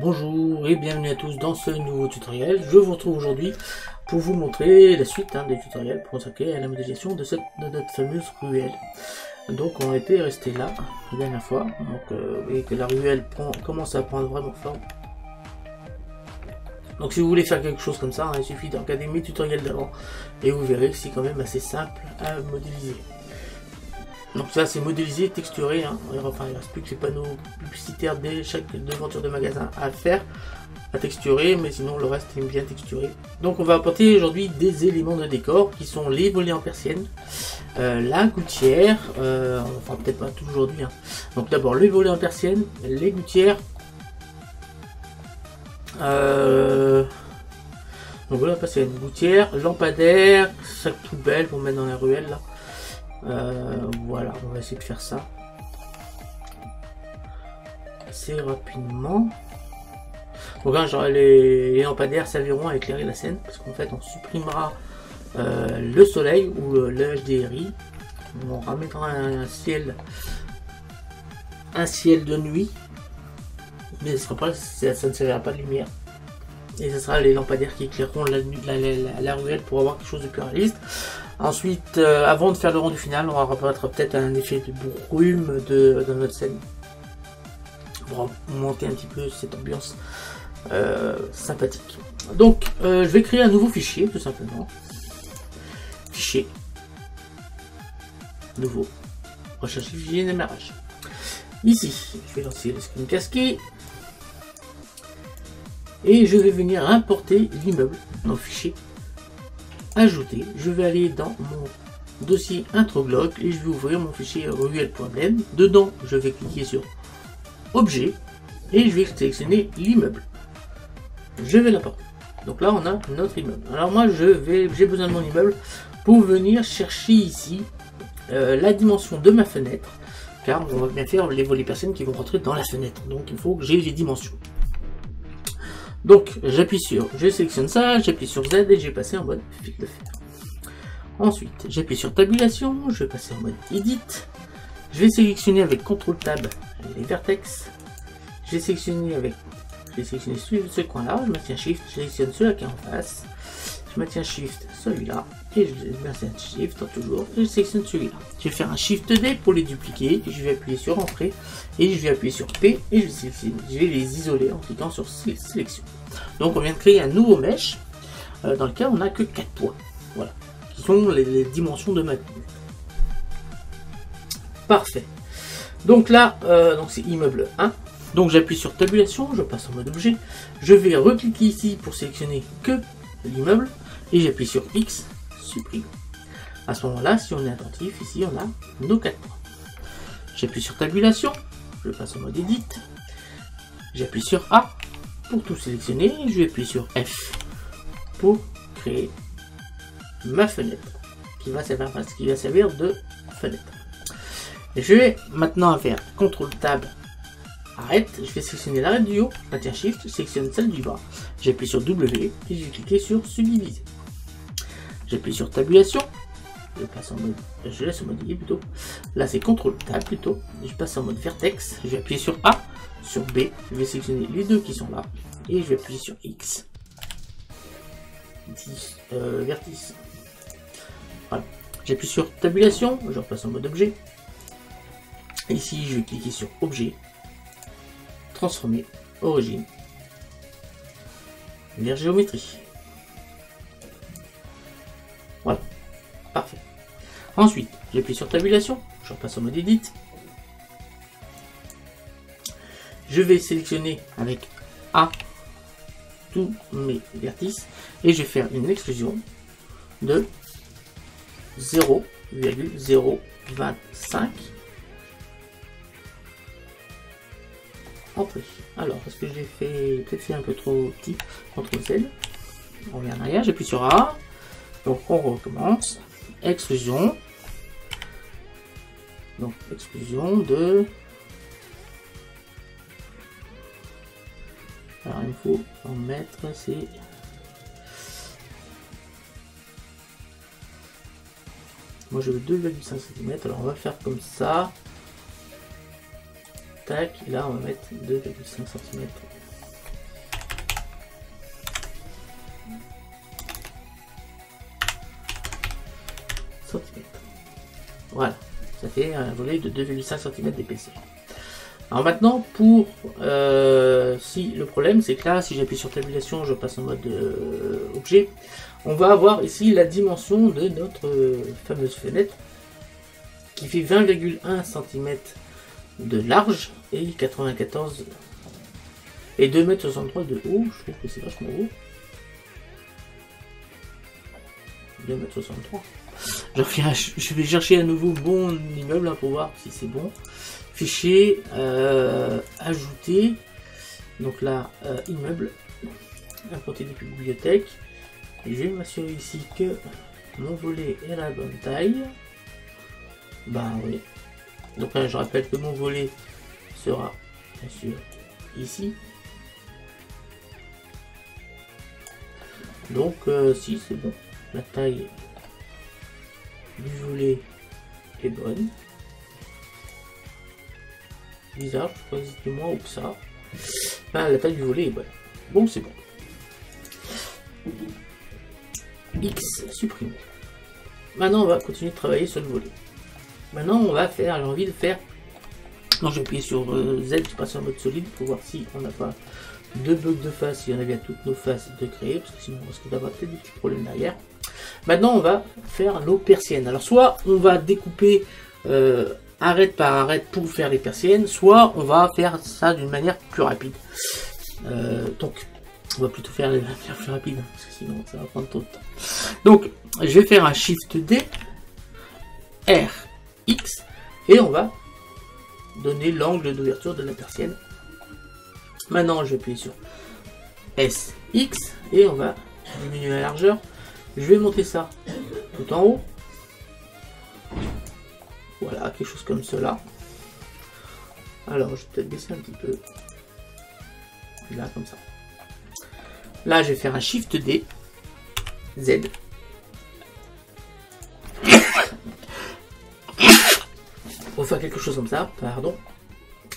Bonjour et bienvenue à tous dans ce nouveau tutoriel. Je vous retrouve aujourd'hui pour vous montrer la suite hein, des tutoriels consacrés à la modélisation de, cette, notre fameuse ruelle. Donc on était resté là la dernière fois, donc euh, vous voyez que la ruelle commence à prendre vraiment forme. Donc si vous voulez faire quelque chose comme ça, hein, il suffit de regarder mes tutoriels d'avant et vous verrez que c'est quand même assez simple à modéliser. Donc ça c'est modélisé, texturé, hein. enfin il reste plus que les panneaux publicitaires dès chaque devanture de magasin à faire, à texturer, mais sinon le reste est bien texturé. Donc on va apporter aujourd'hui des éléments de décor qui sont les volets en persienne, euh, la gouttière, euh, enfin peut-être pas tout aujourd'hui. Hein. Donc d'abord les volets en persienne, les gouttières. Euh, donc voilà, passer une gouttière, lampadaire, sac poubelle pour mettre dans la ruelle là. Euh, voilà, on va essayer de faire ça assez rapidement. Donc là, genre, les, lampadaires serviront à éclairer la scène parce qu'en fait, on supprimera euh, le soleil ou le HDRI. On ramènera un, ciel, un ciel de nuit, mais ce sera pas, ça, ne servira pas de lumière. Et ce sera les lampadaires qui éclaireront la, la, la ruelle pour avoir quelque chose de plus réaliste. Ensuite, euh, avant de faire le rendu final, on va reparaître peut-être un effet de brume de, notre scène. Pour monter un petit peu cette ambiance euh, sympathique. Donc, euh, je vais créer un nouveau fichier, tout simplement. Fichier. Nouveau. Recherche fichier démarrage. Ici, je vais lancer le screen casqué. Et je vais venir importer l'immeuble dans le fichier ajouter, je vais aller dans mon dossier introglock et je vais ouvrir mon fichier ruel.blend. Dedans, je vais cliquer sur objet et je vais sélectionner l'immeuble. Je vais l'apporter. Donc là, on a notre immeuble. Alors moi, je vais, j'ai besoin de mon immeuble pour venir chercher ici euh, la dimension de ma fenêtre, car on va bien faire les volets personnes qui vont rentrer dans la fenêtre. Donc il faut que j'ai les dimensions. Donc j'appuie sur, je sélectionne ça, j'appuie sur Z et j'ai passé en mode fil de fer. Ensuite, j'appuie sur tabulation, je vais passer en mode edit. Je vais sélectionner avec CTRL Tab les vertex. Je vais sélectionner avec, je vais sélectionner ce, coin-là, je maintiens Shift, je sélectionne celui qui est en face. Je maintiens Shift celui-là et je maintiens Shift toujours et je sélectionne celui-là. Je vais faire un Shift D pour les dupliquer je vais appuyer sur Entrée et je vais appuyer sur P et je vais, vais les isoler en cliquant sur Sélection. Donc on vient de créer un nouveau mesh euh, dans lequel on n'a que 4 points. Voilà. Qui sont les, dimensions de ma Parfait. Donc là, euh, donc c'est immeuble 1. Donc j'appuie sur tabulation, je passe en mode objet. Je vais recliquer ici pour sélectionner que l'immeuble. Et j'appuie sur X, supprime. À ce moment-là, si on est attentif, ici on a nos 4 points. J'appuie sur tabulation, je passe en mode edit. J'appuie sur A pour tout sélectionner, je vais appuyer sur F pour créer ma fenêtre qui va servir, qui va servir de fenêtre. je vais maintenant faire CTRL TAB arrête, je vais sélectionner l'arrêt du haut, maintiens Shift, je sélectionne celle du bas, j'appuie sur W et je vais cliquer sur subdiviser. J'appuie sur tabulation, je passe en mode, je laisse en mode I plutôt. Là c'est CTRL TAB plutôt, je passe en mode vertex, je vais appuyer sur A sur B, je vais sélectionner les deux qui sont là, et je vais appuyer sur X. 10, euh, vertice. Voilà. J'appuie sur tabulation, je repasse en mode objet. Ici, je vais cliquer sur objet, transformer, origine, vers géométrie. Voilà, parfait. Ensuite, j'appuie sur tabulation, je repasse en mode edit, je vais sélectionner avec A tous mes vertices et je vais faire une exclusion de 0,025 entrée. Alors, est-ce que j'ai fait peut-être un peu trop petit? CTRL Z On revient en arrière, j'appuie sur A. Donc on recommence. Exclusion. Donc exclusion de Alors il faut en mettre, c'est... Moi je veux 2,5 cm, alors on va faire comme ça. Tac, là on va mettre 2,5 cm. Voilà, ça fait un volet de 2,5 cm d'épaisseur. Alors maintenant, pour euh, si le problème, c'est que là, si j'appuie sur tabulation, je passe en mode euh, objet, on va avoir ici la dimension de notre fameuse fenêtre qui fait 20,1 cm de large et 94 et 2m63 de haut. Je trouve que c'est vachement haut. 2m63. Je, vais chercher à nouveau bon immeuble hein, pour voir si c'est bon. Fichier, euh, ajouter. Donc là, euh, immeuble, importer depuis bibliothèque. je vais m'assurer ici que mon volet est la bonne taille. Bah oui. Donc je rappelle que mon volet sera bien sûr ici. Donc euh, si c'est bon, la taille du volet est bonne. Bizarre, je crois que moins ou que ça. la taille du volet est bonne. Bon, c'est bon. X supprimé. Maintenant, on va continuer de travailler sur le volet. Maintenant, on va faire, j'ai envie de faire. Non, j'ai appuyé sur euh, Z, je passe en mode solide pour voir si on n'a pas de bugs de face, il y en avait à toutes nos faces de créer, parce que sinon on risque d'avoir peut-être des petits problèmes derrière. Maintenant, on va faire nos persiennes. Alors, soit on va découper euh, arrête par arrête pour faire les persiennes, soit on va faire ça d'une manière plus rapide. Euh, donc, on va plutôt faire les manière plus rapide, parce que sinon ça va prendre trop de temps. Donc, je vais faire un Shift D, R, X, et on va donner l'angle d'ouverture de la persienne. Maintenant, je vais appuyer sur S, X, et on va diminuer la largeur. Je vais monter ça tout en haut. Voilà, quelque chose comme cela. Alors, je vais peut-être baisser un petit peu. Là, comme ça. Là, je vais faire un Shift D, Z. Pour faire quelque chose comme ça, pardon.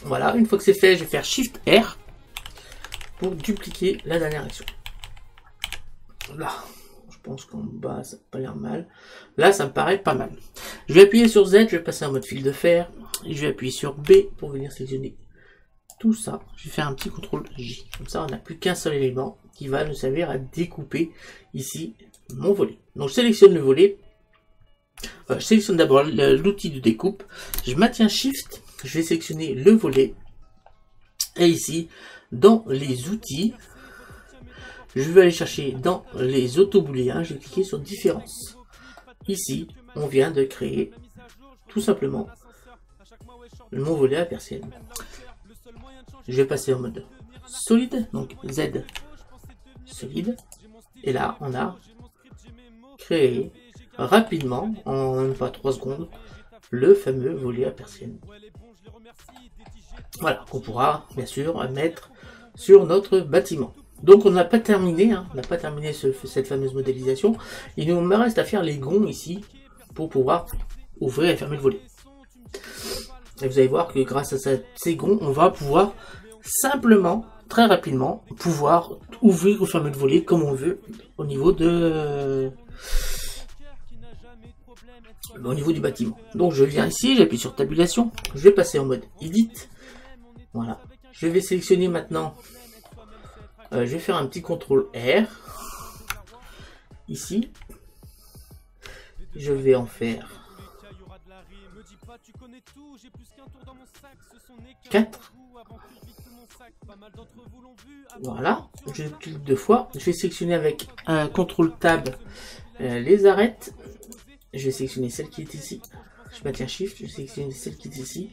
Voilà, une fois que c'est fait, je vais faire Shift R pour dupliquer la dernière action. Là pense qu'en bas, ça n'a pas l'air mal. Là, ça me paraît pas mal. Je vais appuyer sur Z, je vais passer en mode fil de fer. Et je vais appuyer sur B pour venir sélectionner tout ça. Je vais faire un petit contrôle J. Comme ça, on n'a plus qu'un seul élément qui va nous servir à découper ici mon volet. Donc, je sélectionne le volet. je sélectionne d'abord l'outil de découpe. Je maintiens Shift. Je vais sélectionner le volet. Et ici, dans les outils, je vais aller chercher dans les autobooléens, je vais cliquer sur différence. Ici, on vient de créer tout simplement mon volet à persienne. Je vais passer en mode solide, donc Z solide. Et là, on a créé rapidement, en même pas 3 secondes, le fameux volet à persienne. Voilà, qu'on pourra bien sûr mettre sur notre bâtiment. Donc on n'a pas terminé, hein. on n'a pas terminé cette fameuse modélisation. Il nous reste à faire les gonds ici pour pouvoir ouvrir et fermer le volet. Et vous allez voir que grâce à ces gonds, on va pouvoir simplement, très rapidement, pouvoir ouvrir ou fermer le volet comme on veut au niveau de au niveau du bâtiment. Donc je viens ici, j'appuie sur tabulation, je vais passer en mode edit. Voilà. Je vais sélectionner maintenant euh, je vais faire un petit contrôle R. Ici. Je vais en faire 4. Voilà, je clique deux fois. Je vais sélectionner avec un contrôle tab euh, les arêtes. Je vais sélectionner celle qui est ici. Je maintiens Shift, je vais sélectionner celle qui est ici.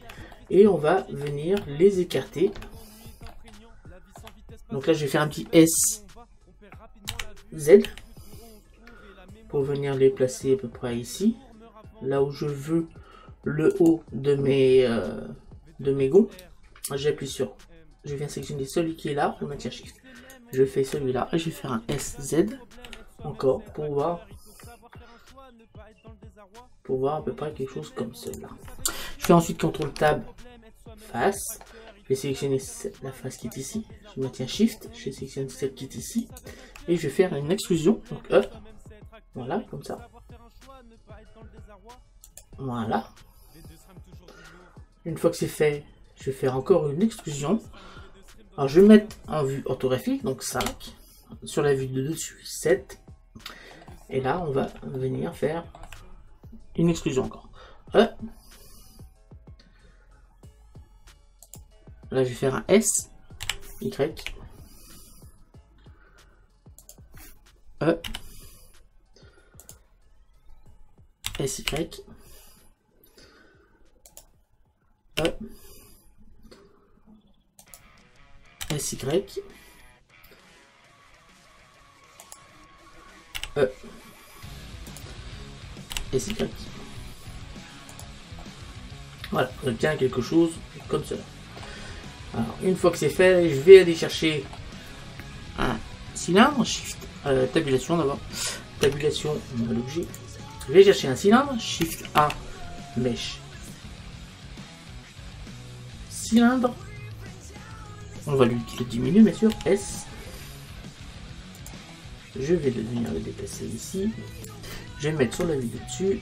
Et on va venir les écarter donc là, je vais faire un petit S, Z, pour venir les placer à peu près ici, là où je veux le haut de mes, euh, de mes gonds. J'appuie sur, je viens sélectionner celui qui est là, je maintiens Shift. Je fais celui-là et je vais faire un SZ encore pour voir, pour voir à peu près quelque chose comme cela. Je fais ensuite CTRL TAB face. Je vais sélectionner la face qui est ici. Je maintiens Shift. Je sélectionne celle qui est ici. Et je vais faire une extrusion. Donc, hop. Voilà, comme ça. Voilà. Une fois que c'est fait, je vais faire encore une extrusion. Alors je vais mettre en vue orthographique, donc 5. Sur la vue de dessus, 7. Et là, on va venir faire une exclusion encore. Là, je vais faire un S, Y, E, S, Y, E, S, Y, E, S, Y. Voilà, on obtient quelque chose comme cela. Alors, une fois que c'est fait, je vais aller chercher un cylindre, shift, euh, tabulation d'abord, tabulation, l'objet. Je vais chercher un cylindre, shift A, mèche, cylindre. On va lui le diminuer, bien sûr, S. Je vais venir le déplacer ici. Je vais le mettre sur la vue de dessus.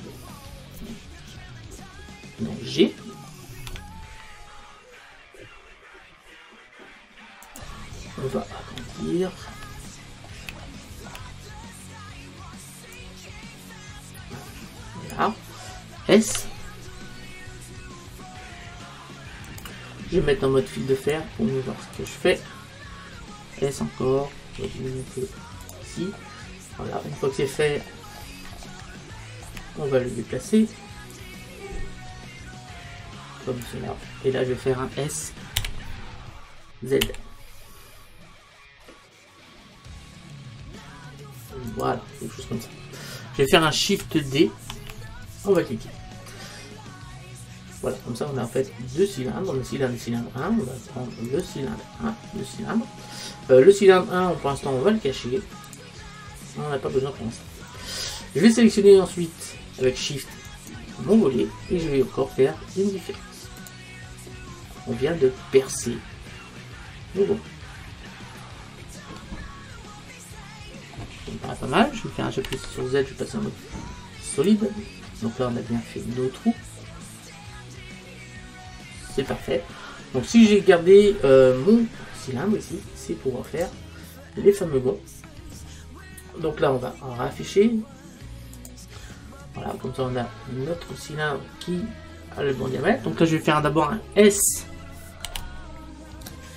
Donc G. On va agrandir. Voilà. S. Je vais mettre en mode fil de fer pour mieux voir ce que je fais. S encore. Je vais ici. Voilà, une fois que c'est fait, on va le déplacer comme cela et là je vais faire un S Z voilà quelque chose comme ça. Je vais faire un shift D. On va cliquer. Voilà comme ça on a en fait deux cylindres. Le cylindre cylindre 1 on va prendre le cylindre 1 le cylindre. Euh, le cylindre 1 pour l'instant on va le cacher. On n'a pas besoin pour l'instant. Je vais sélectionner ensuite avec Shift mon volet et je vais encore faire une différence. On vient de percer. Le pas mal. Je vais faire un chapitre sur Z, je vais passer en mode solide. Donc là on a bien fait nos trous. C'est parfait. Donc si j'ai gardé euh, mon cylindre ici, c'est pour faire les fameux gonds. Donc là on va en rafficher voilà, comme ça on a notre cylindre qui a le bon diamètre. Donc là je vais faire d'abord un S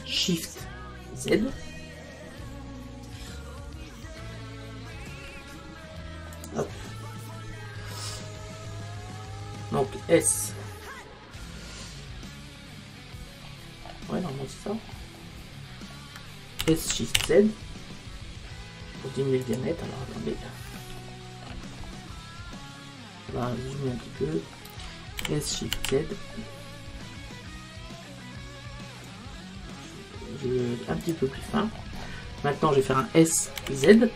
Shift Z. S. Ouais, normalement c'est ça. S Shift Z. Pour diminuer le diamètre. Alors attendez on va zoomer un petit peu. S Shift Z. Un petit peu plus fin. Maintenant, je vais faire un S Z.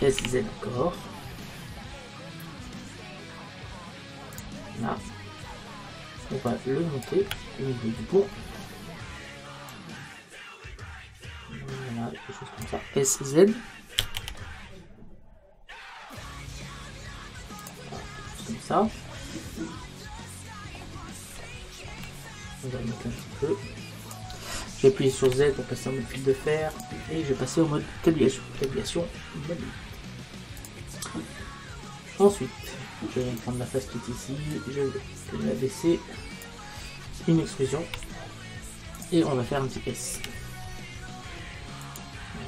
S Z encore. On va le monter au niveau du pont. Voilà, quelque chose comme ça. S Z. On va mettre un petit peu. Je vais appuyer sur Z pour passer en mode fil de fer et je vais passer en mode tabulation. Tabulation Ensuite, je vais prendre la face qui est ici, je vais la baisser, une extrusion et on va faire un petit S.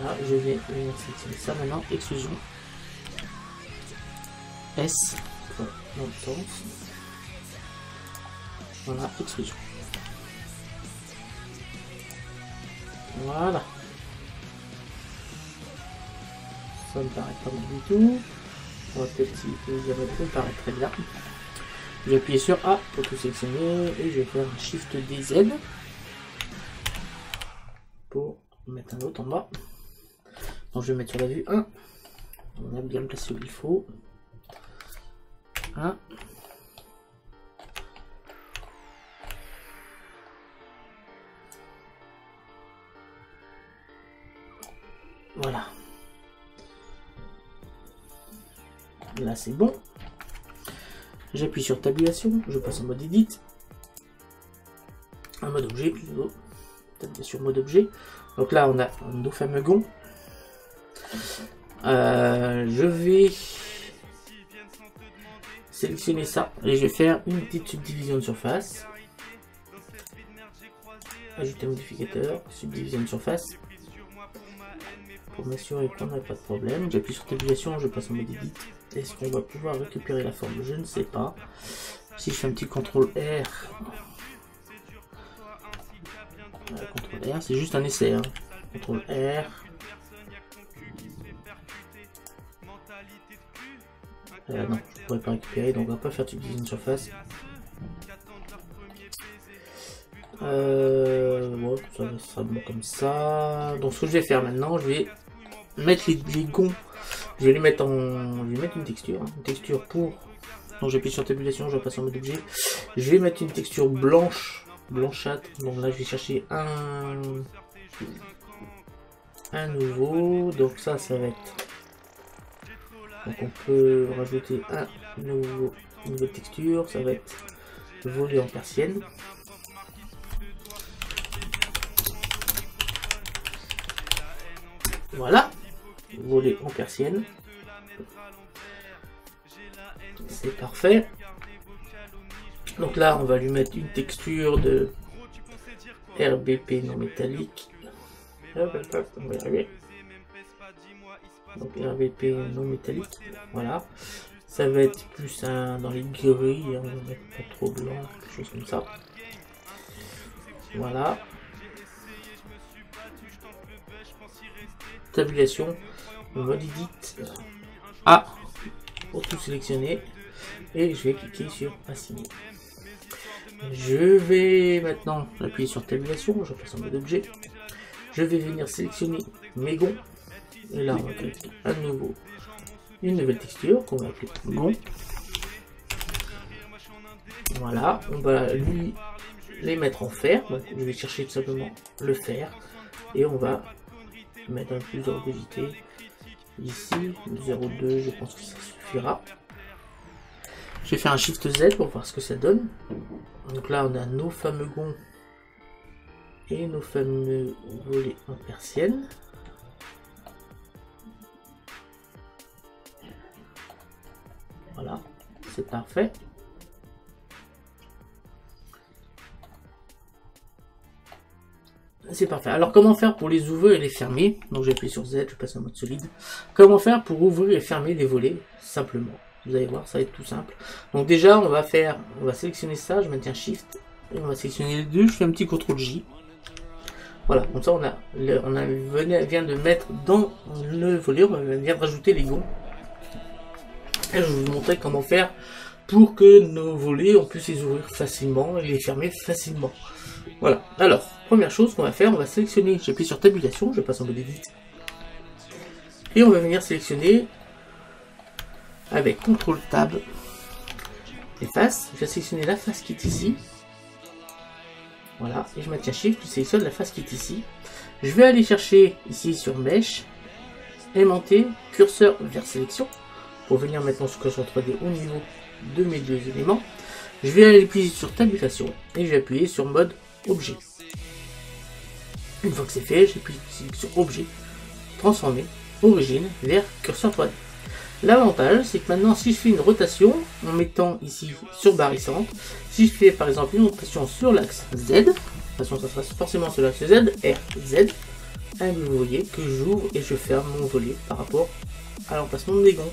Voilà, je vais venir sélectionner ça maintenant, extrusion S sens. Voilà, extrusion. Voilà. Ça me paraît pas mal du tout. On va peut-être si me paraît très bien. Je vais appuyer sur A pour tout sélectionner et je vais faire un Shift DZ pour mettre un autre en bas. Donc je vais mettre sur la vue 1. On a bien placé où il faut. Voilà. Là, c'est bon. J'appuie sur tabulation, je passe en mode edit. En mode objet plutôt. Tabulation mode objet. Donc là, on a nos fameux gonds. Euh, je vais sélectionner ça et je vais faire une petite subdivision de surface. Ajouter modificateur, subdivision de surface. Pour m'assurer qu'on n'a pas de problème. J'appuie sur tabulation, je passe en mode edit. Est-ce qu'on va pouvoir récupérer la forme? Je ne sais pas. Si je fais un petit CTRL R. CTRL R, c'est juste un essai. Hein. CTRL R. Euh, non, je pourrais pas récupérer, donc on va pas faire une surface. Euh, bon, ça sera bon comme ça. Donc ce que je vais faire maintenant, je vais mettre les, les gonds je vais lui mettre en. Je vais mettre une texture. Hein. Une texture pour. Donc j'appuie sur tabulation, je passe en mode objet. Je vais mettre une texture blanche, blanchâtre. Donc là je vais chercher un. Un nouveau. Donc ça, ça va être. Donc on peut rajouter un nouveau, une nouvelle texture. Ça va être volé en persienne. Voilà voler en persienne. C'est parfait. Donc là, on va lui mettre une texture de RBP non métallique. On va y arriver. Donc RBP non métallique. Voilà. Ça va être plus un dans les grilles, on va mettre pas trop blanc, quelque chose comme ça. Voilà. Tabulation mode edit A pour tout sélectionner et je vais cliquer sur assigner. Je vais maintenant appuyer sur tabulation, je passe en mode objet. Je vais venir sélectionner mes gonds. Et là, on va créer à nouveau une nouvelle texture qu'on va appeler gond. Voilà, on va lui les mettre en fer. Donc, je vais chercher tout simplement le fer et on va mettre un plus de Ici, 0,2, je pense que ça suffira. Je vais faire un Shift Z pour voir ce que ça donne. Donc là, on a nos fameux gonds et nos fameux volets en persienne. Voilà, c'est parfait. C'est parfait. Alors comment faire pour les ouvrir et les fermer? Donc j'appuie sur Z, je passe en mode solide. Comment faire pour ouvrir et fermer les volets? Simplement. Vous allez voir, ça va être tout simple. Donc déjà, on va faire, on va sélectionner ça, je maintiens Shift, et on va sélectionner les deux, je fais un petit CTRL J. Voilà, comme ça on a, on a vient de mettre dans le volet, on vient de rajouter les gonds. Et je vais vous montrer comment faire pour que nos volets, on puisse les ouvrir facilement et les fermer facilement. Voilà. Alors, première chose qu'on va faire, on va sélectionner, j'appuie sur tabulation, je passe en mode edit. Et on va venir sélectionner avec CTRL Tab les faces. Je vais sélectionner la face qui est ici. Voilà, et je maintiens Shift, je sélectionne la face qui est ici. Je vais aller chercher ici sur Mesh, aimanter, curseur vers sélection, pour venir mettre mon curseur 3D au niveau de mes deux éléments. Je vais aller appuyer sur tabulation et je vais appuyer sur mode objet. Une fois que c'est fait, j'appuie sur objet, transformer, origine, vers curseur 3D. L'avantage, c'est que maintenant, si je fais une rotation, en mettant ici sur barrissante, si je fais par exemple une rotation sur l'axe Z, de toute façon ça sera forcément sur l'axe Z, R, Z, et vous voyez que j'ouvre et je ferme mon volet par rapport à l'emplacement des gonds.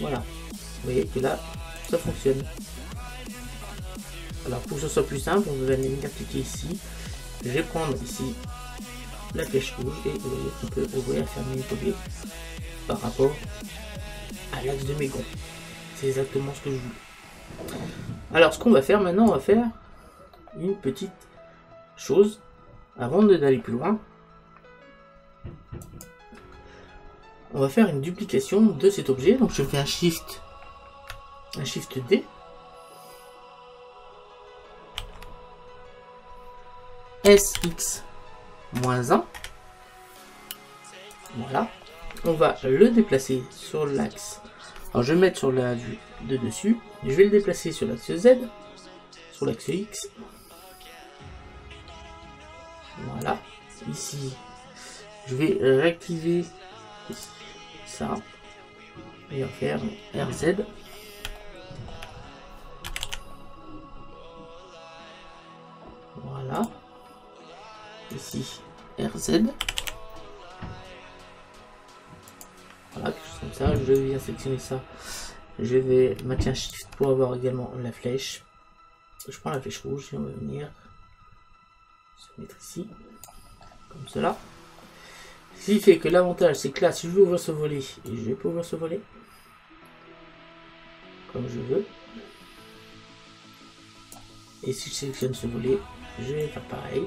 Voilà. Vous voyez que là, ça fonctionne. Alors pour que ce soit plus simple, on va venir cliquer ici. Je vais prendre ici la flèche rouge et vous voyez qu'on peut ouvrir et fermer les colliers par rapport à l'axe de mes gonds. C'est exactement ce que je voulais. Alors ce qu'on va faire maintenant, on va faire une petite chose avant d'aller plus loin. On va faire une duplication de cet objet. Donc je fais un shift, un shift D SX-1. Voilà. on va le déplacer sur l'axe. Alors je vais mettre sur la vue de dessus. Je vais le déplacer sur l'axe Z, sur l'axe X. Voilà. Ici, je vais réactiver ça et en faire RZ. Voilà. Ici, RZ. Voilà, quelque chose comme ça. Je viens sélectionner ça. Je vais maintenir Shift pour avoir également la flèche. Je prends la flèche rouge et on va venir se mettre ici. Comme cela. Ce qui fait que l'avantage, c'est que là, si je veux ouvrir ce volet, et je vais pouvoir ce volet. Comme je veux. Et si je sélectionne ce volet, je vais faire pareil.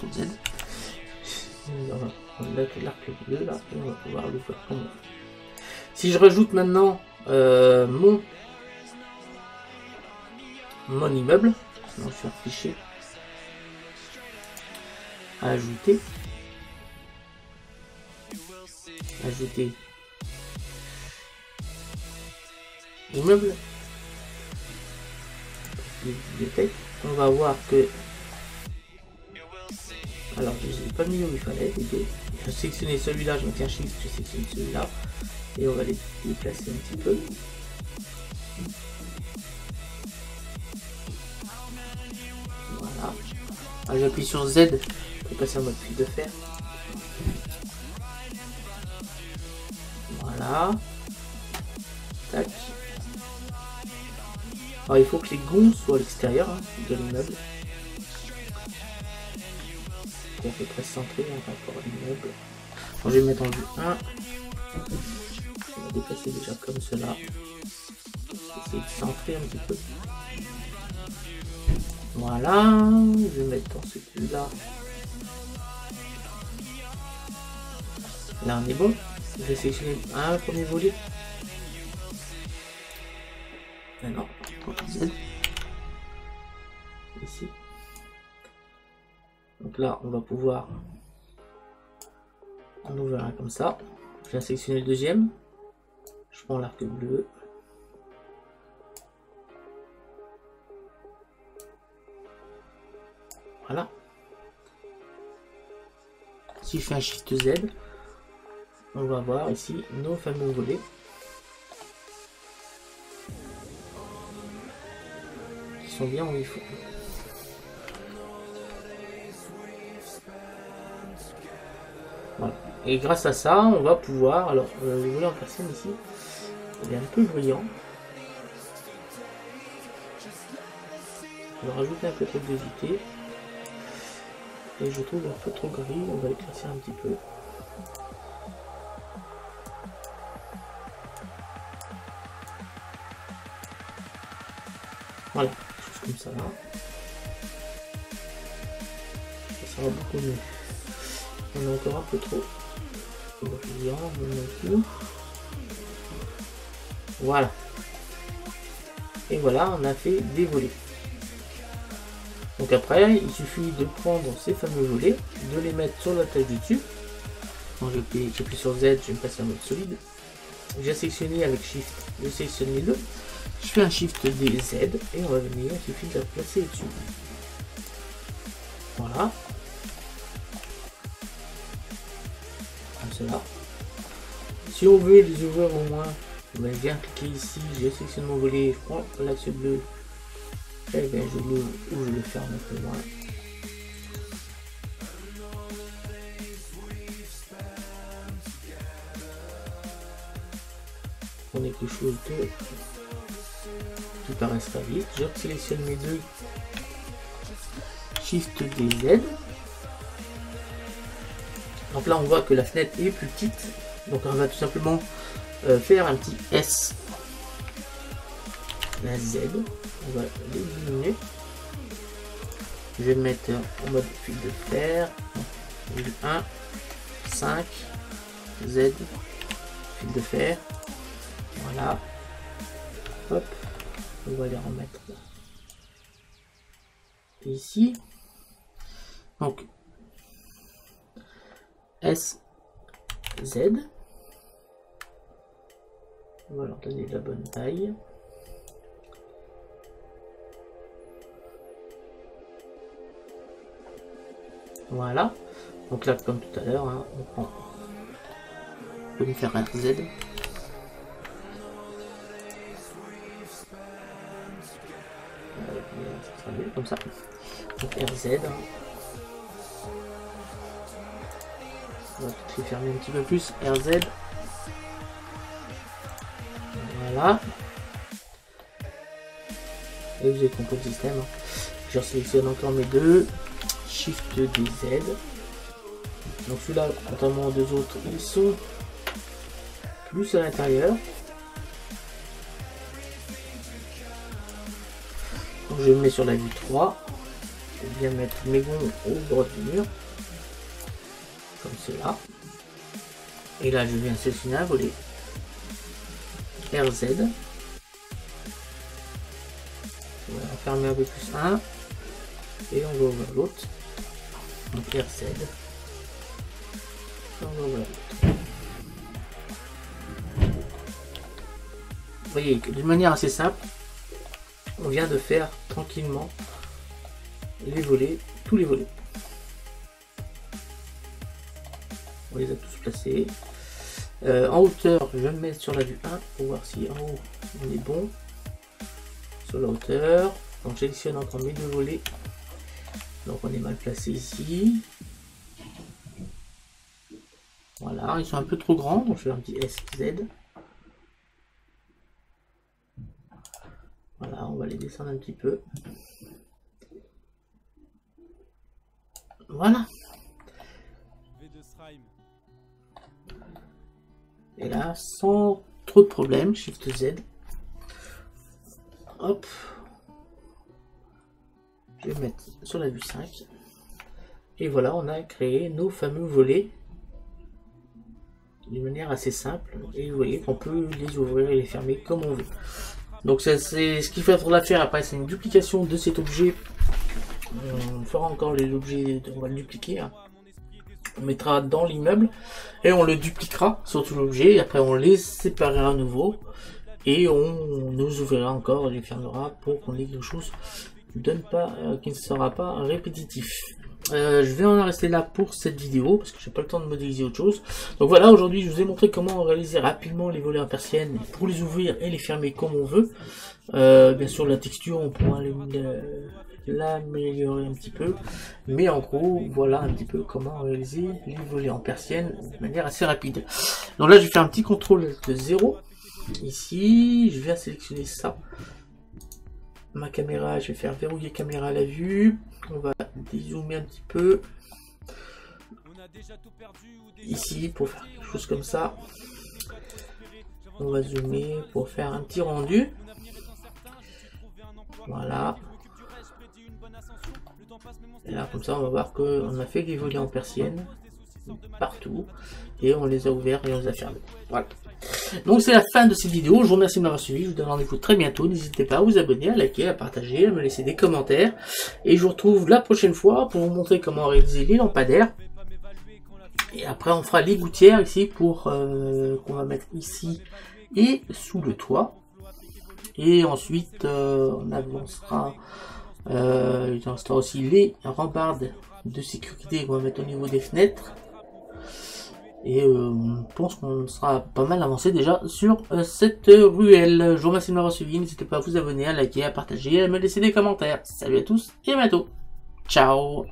Tout Z. L'arc bleu là, et on va pouvoir l'ouvrir comme on veut. Si je rajoute maintenant euh, mon, mon immeuble, je vais fichier, ajouter, ajouter. Immeuble, bibliothèque, on va voir que alors je n'ai pas mis où il fallait je vais sélectionner celui-là, je maintiens shift, je sélectionne celui-là. Et on va les déplacer un petit peu. Voilà. Ah, j'appuie sur Z. Pour passer en mode fil de fer. Voilà. Tac. Alors il faut que les gonds soient à l'extérieur hein, de l'immeuble à peu près centré en rapport à l'immeuble. je vais mettre en vue 1. On va déplacer déjà comme cela. Essayer de centrer un petit peu. Voilà, je vais mettre dans celui-là. Là on est bon. Je vais sélectionner un premier volet. On va pouvoir en ouvrir un comme ça. Je viens sélectionner le deuxième. Je prends l'arc bleu. Voilà. Si je fais un Shift Z, on va voir ici nos fameux volets. Qui sont bien où il faut. Et grâce à ça, on va pouvoir... Alors, euh, le volet en personne ici, il est un peu brillant. On va rajouter un peu trop d'hésité. Et je trouve un peu trop gris, on va l'éclaircir un petit peu. Voilà, chose comme ça là. Ça sera beaucoup mieux. On est encore un peu trop. Voilà. Et voilà, on a fait des volets. Donc après, il suffit de prendre ces fameux volets, de les mettre sur la tâche du dessus. Quand j'appuie sur Z, je vais me passer en mode solide. J'ai sélectionné avec Shift, je sélectionne les. Je fais un Shift D Z et on va venir, il suffit de la placer dessus. Voilà. Si on veut les ouvrir au moins, je viens cliquer ici, je sélectionne mon volet, je prends l'axe bleu, et bien je l'ouvre ou je le ferme un peu moins. On est quelque chose de qui paraissera vite. Je sélectionne mes deux Shift Z. Donc là on voit que la fenêtre est plus petite donc on va tout simplement euh, faire un petit S. La Z, on va l'éliminer. Je vais mettre en mode fil de fer. 1, 5, Z, fil de fer. Voilà. Hop, on va les remettre ici. Donc, S, Z. On va leur donner la bonne taille. Voilà. Donc là, comme tout à l'heure, hein, on prend. On peut lui faire un Z. mieux comme ça. Donc RZ. Va peut-être fermer un petit peu plus. RZ. Voilà. Et vous avez compris le système. Je sélectionne encore mes deux. Shift DZ. Donc celui-là, contrairement aux deux autres, ils sont plus à l'intérieur. Je me mets sur la vue 3. Je viens mettre mes gonds au droit du mur. Cela. Et là je viens sélectionner un volet. RZ. On va fermer un peu plus un. Et on va ouvrir l'autre. Donc RZ. Vous voyez, d'une manière assez simple, on vient de faire tranquillement les volets, tous les volets. On les a tous placés. Euh, en hauteur, je vais me mettre sur la vue 1 pour voir si en haut on est bon. Sur la hauteur. Donc j'additionne encore mes deux volets. Donc on est mal placé ici. Voilà, ils sont un peu trop grands, donc je fais un petit SZ. Voilà, on va les descendre un petit peu. Voilà. Trop de problèmes, Shift Z. Hop. Je vais mettre sur la vue 5. Et voilà, on a créé nos fameux volets d'une manière assez simple. Et vous voyez qu'on peut les ouvrir et les fermer comme on veut. Donc c'est ce qu'il faudra faire après, c'est une duplication de cet objet. On fera encore les objets, on va le dupliquer. Hein. On mettra dans l'immeuble et on le dupliquera sur tout l'objet. Après on les séparera à nouveau et on nous ouvrira encore, on les fermera pour qu'on ait quelque chose pas, euh, qui ne sera pas répétitif. Euh, je vais en rester là pour cette vidéo parce que j'ai pas le temps de modéliser autre chose. Donc voilà, aujourd'hui je vous ai montré comment réaliser rapidement les volets en persienne pour les ouvrir et les fermer comme on veut. Euh, bien sûr la texture on pourra l'améliorer un petit peu, mais en gros voilà un petit peu comment réaliser les volets en persienne de manière assez rapide. Donc là je vais faire un petit contrôle de 0. Ici je viens sélectionner ça. Ma caméra, je vais faire verrouiller caméra à la vue. On va dézoomer un petit peu. Ici, pour faire quelque chose comme ça. On va zoomer pour faire un petit rendu. Voilà. Et là, comme ça, on va voir qu'on a fait des volets en persienne partout. Et on les a ouverts et on les a fermés. Voilà. Donc c'est la fin de cette vidéo, je vous remercie de m'avoir suivi, je vous donne rendez-vous très bientôt, n'hésitez pas à vous abonner, à liker, à partager, à me laisser des commentaires, et je vous retrouve la prochaine fois pour vous montrer comment réaliser les lampadaires, et après on fera les gouttières ici pour euh, qu'on va mettre ici et sous le toit, et ensuite euh, on avancera, euh, il restera aussi les rambardes de sécurité qu'on va mettre au niveau des fenêtres, et euh, je pense qu'on sera pas mal avancé déjà sur euh, cette ruelle. Je vous remercie de m'avoir suivi. N'hésitez pas à vous abonner, à liker, à partager, à me laisser des commentaires. Salut à tous et à bientôt. Ciao